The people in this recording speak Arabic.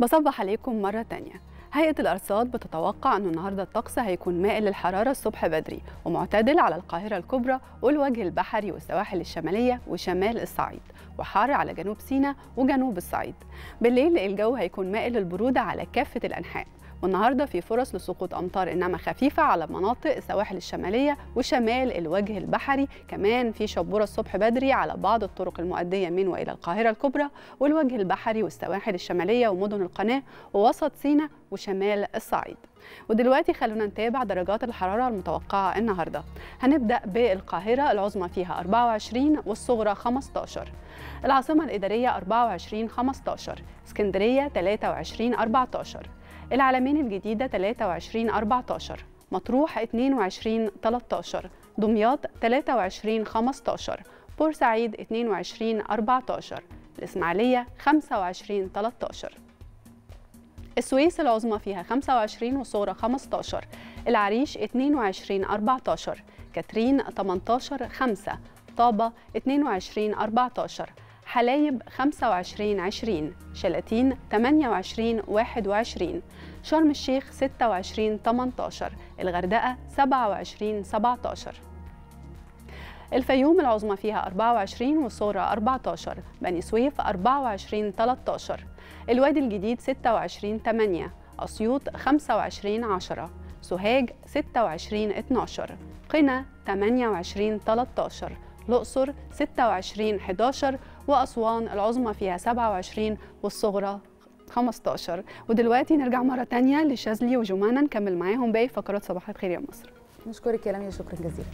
بصبح عليكم مرة تانية. هيئة الأرصاد بتتوقع أنه النهاردة الطقس هيكون مائل للحرارة الصبح بدري ومعتدل على القاهرة الكبرى والوجه البحري والسواحل الشمالية وشمال الصعيد وحار على جنوب سيناء وجنوب الصعيد. بالليل الجو هيكون مائل للبرودة على كافة الأنحاء. والنهارده في فرص لسقوط أمطار إنما خفيفة على مناطق السواحل الشمالية وشمال الوجه البحري. كمان في شبورة الصبح بدري على بعض الطرق المؤدية من وإلى القاهرة الكبرى والوجه البحري والسواحل الشمالية ومدن القناة ووسط سيناء وشمال الصعيد. ودلوقتي خلونا نتابع درجات الحرارة المتوقعة النهارده. هنبدأ بالقاهرة العظمى فيها 24 والصغرى 15 العاصمة الإدارية 24 15 اسكندرية 23 14 العلمين الجديدة 23 14 مطروح 22 13 دمياط 23 15 بورسعيد 22 14 الإسماعيلية 25 13 السويس العظمى فيها 25 والصغرى 15 العريش 22 14 كاترين 18 5 طابة 22 14 حلايب 25 20 شلاتين 28 21 شرم الشيخ 26 18 الغردقة 27 17 الفيوم العظمى فيها 24 والصغرى 14 بني سويف 24 13 الوادي الجديد 26 8 أسيوط 25 10 سوهاج 26 12 قنا 28 13 الأقصر 26 11 وأسوان العظمى فيها 27 والصغرى 15 ودلوقتي نرجع مرة تانية لشاذلي وجمانة نكمل معاهم باقي فقرات صباح الخير يا مصر. نشكرك يا لميا شكرا جزيلا.